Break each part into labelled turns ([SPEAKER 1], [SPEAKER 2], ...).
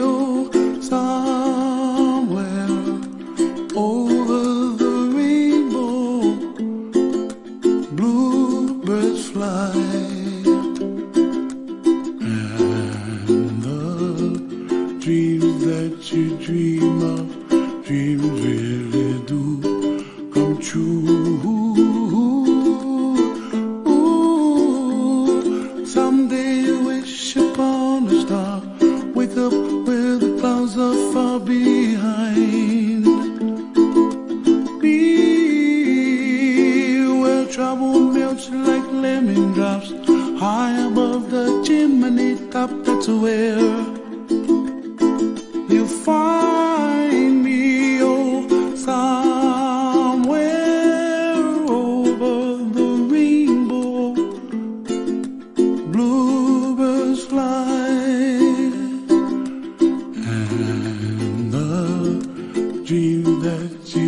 [SPEAKER 1] oh, somewhere over the rainbow, bluebirds fly. And the dreams that you dream top. That's where you find me, oh, somewhere over the rainbow. Bluebirds fly, and the dream that you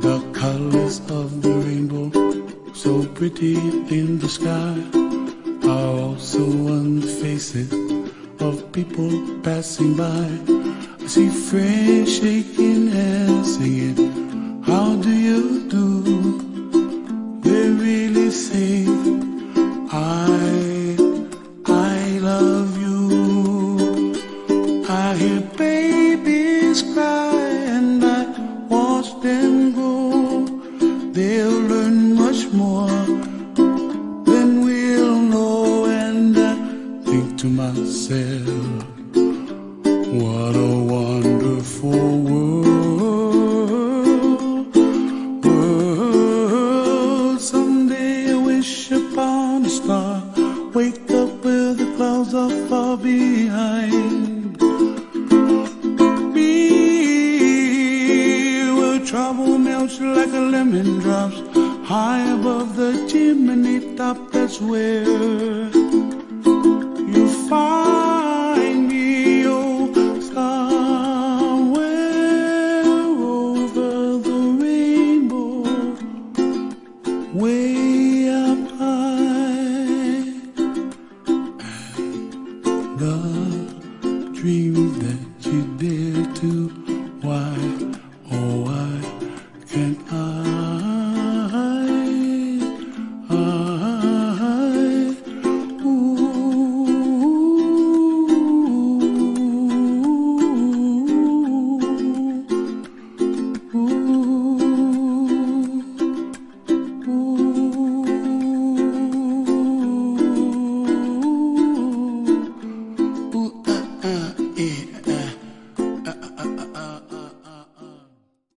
[SPEAKER 1] The colors of the rainbow, so pretty in the sky, are also on the faces of people passing by. I see friends shaking hands, singing, How do you do? They really say, I, I love you. I hear babies cry and I them grow. They'll learn much more than we'll know. And I think to myself, what a wonderful world. like a lemon drops high above the chimney top. That's where you find me, oh, somewhere over the rainbow, way up high. And the dream that you dare to, why, oh, why?